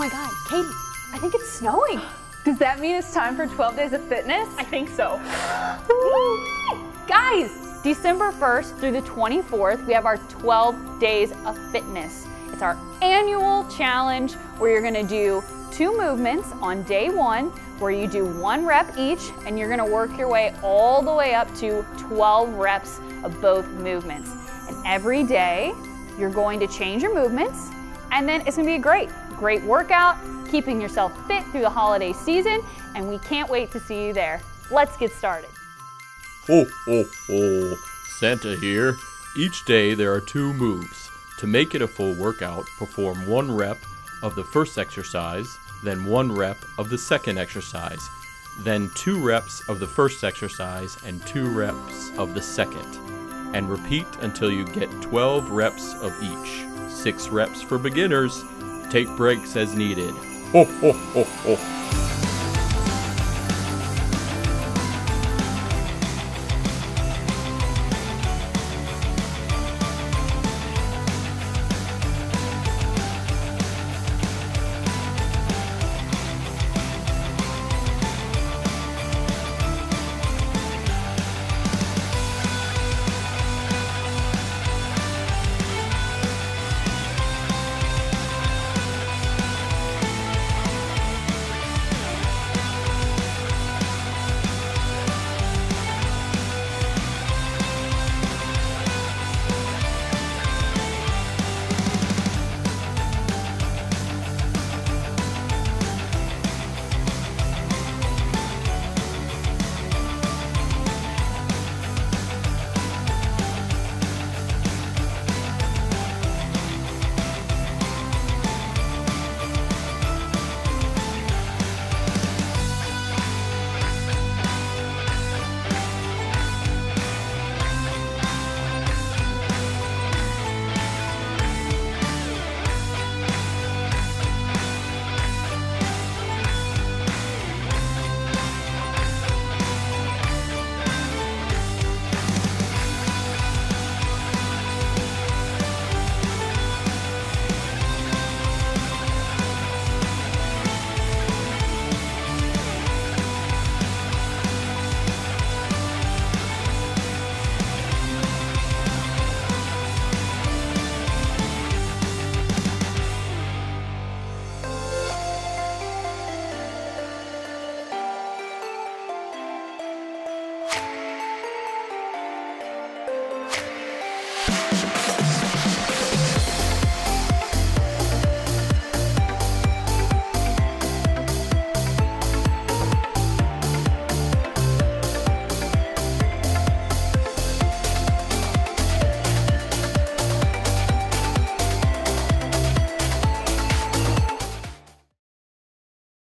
my God, Katie, I think it's snowing. Does that mean it's time for 12 days of fitness? I think so. Guys, December 1st through the 24th, we have our 12 days of fitness. It's our annual challenge where you're gonna do two movements on day one, where you do one rep each, and you're gonna work your way all the way up to 12 reps of both movements. And every day, you're going to change your movements, and then it's gonna be a great, great workout, keeping yourself fit through the holiday season, and we can't wait to see you there. Let's get started. Ho, ho, ho. Santa here. Each day there are two moves. To make it a full workout, perform one rep of the first exercise, then one rep of the second exercise, then two reps of the first exercise and two reps of the second. And repeat until you get 12 reps of each. Six reps for beginners. Take breaks as needed. Ho, ho, ho, ho.